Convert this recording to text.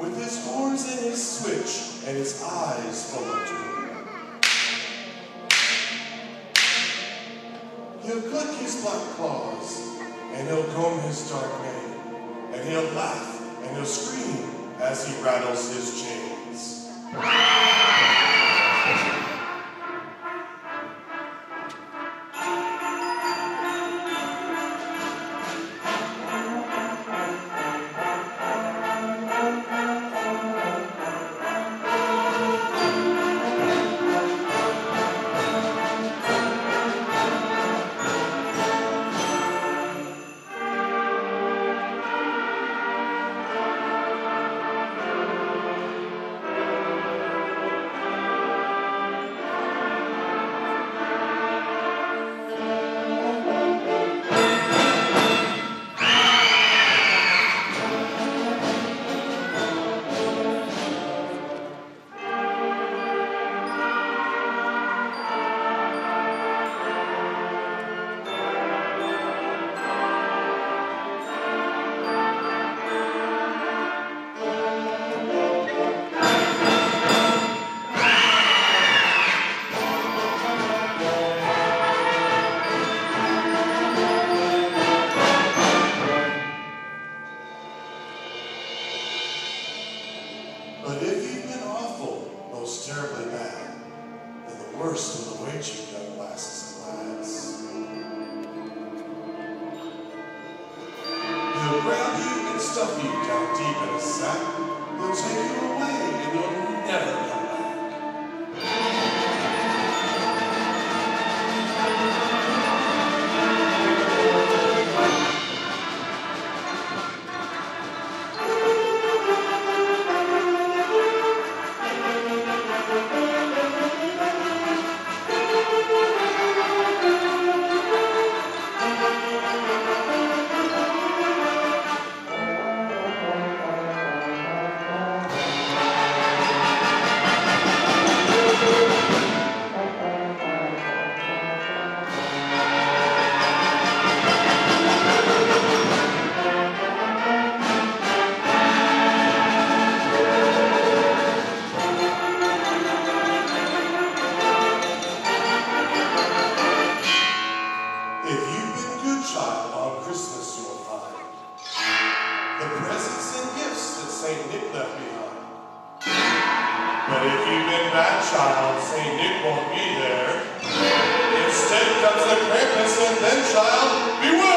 With his horns and his switch and his eyes full of doom. He'll click his black claws and he'll comb his dark mane and he'll laugh and he'll scream as he rattles his chains. The worst will await you, young lasses and lads. He'll grab you and stuff you down deep in a sack. He'll take you away and you'll never presents and gifts that St. Nick left behind. But if you've been bad child, St. Nick won't be there. Instead comes the Krampus, and then, child, beware!